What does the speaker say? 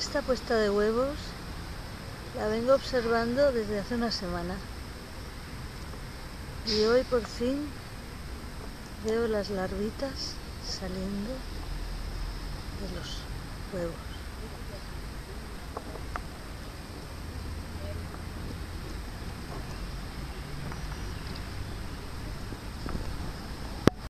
Esta puesta de huevos la vengo observando desde hace una semana. Y hoy por fin veo las larvitas saliendo de los huevos.